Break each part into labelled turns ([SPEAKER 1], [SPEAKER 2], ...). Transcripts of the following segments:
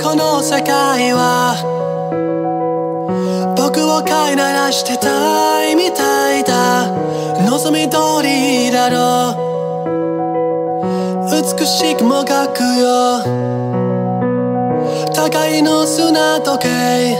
[SPEAKER 1] この世界は僕を飼いならしてたいみたいだ。望み通りだろう。美しくもがくよ。高いの砂時計。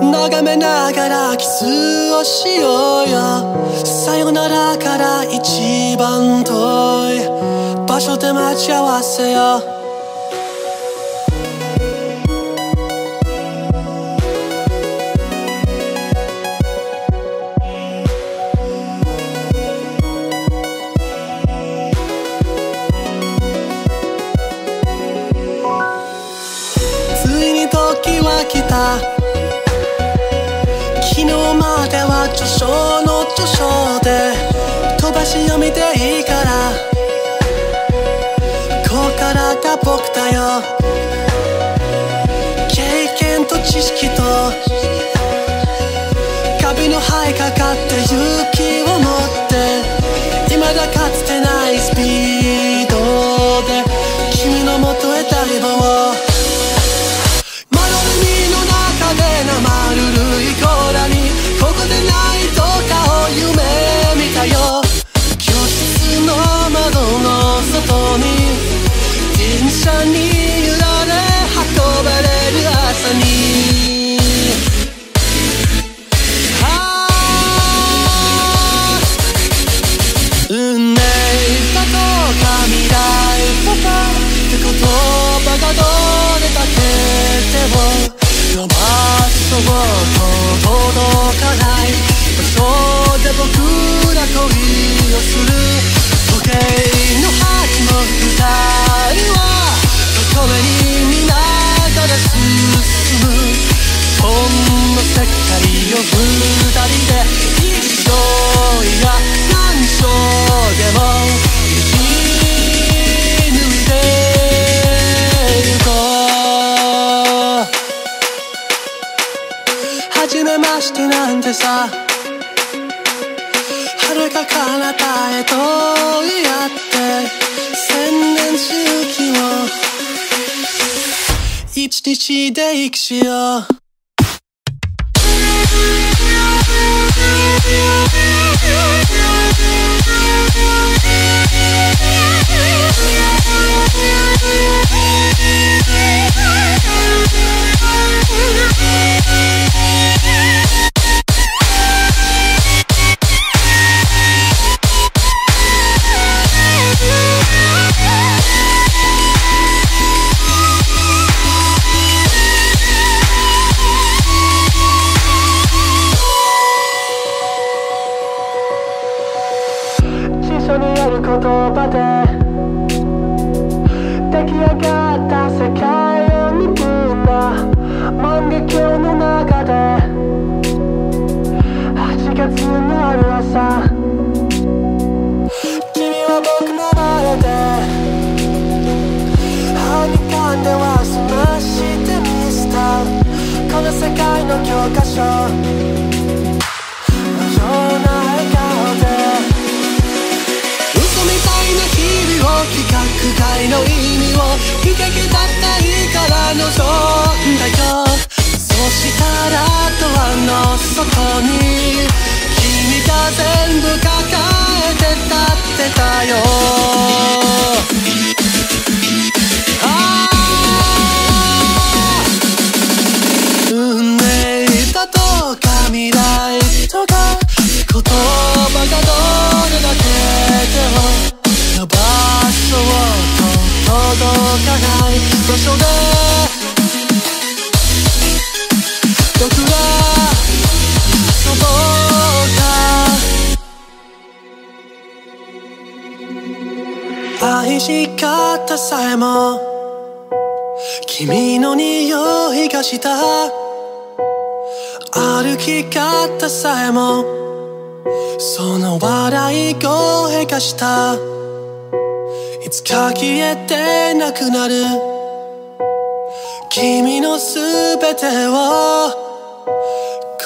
[SPEAKER 1] 眺めながらキスをしようよ。さよならから一番遠い。場所で待ち合わせよ昨日までは序章の序章で飛ばし読みでいいから。ここからが僕だよ。経験と知識と初めましてなんてさ。遥か彼方へとやって千年周期を。一日で生きしよう。世界を見んだ万華鏡の中で。8月のある朝。君は僕の前で。はにかんでは済ましてミスター。この世界の教科書。の奇跡だった日からの存在とそしたらドアの外に君が全部抱えて立ってたよ。運命だとか未来とか言葉がどれだけでも伸ばそうと届かない場所で僕は遊ぼうか愛し方さえも君の匂いがした歩き方さえもその笑い声がした。いつか消えてなくなる。君のすべてを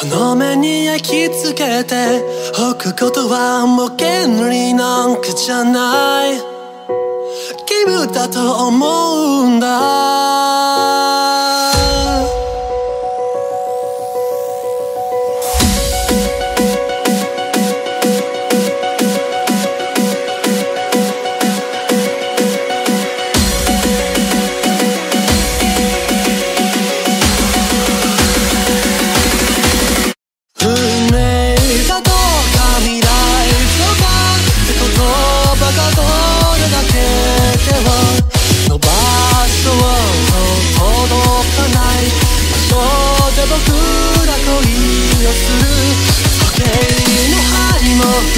[SPEAKER 1] この目に焼き付けておくことはもう権利なんかじゃない。義務だと思うんだ。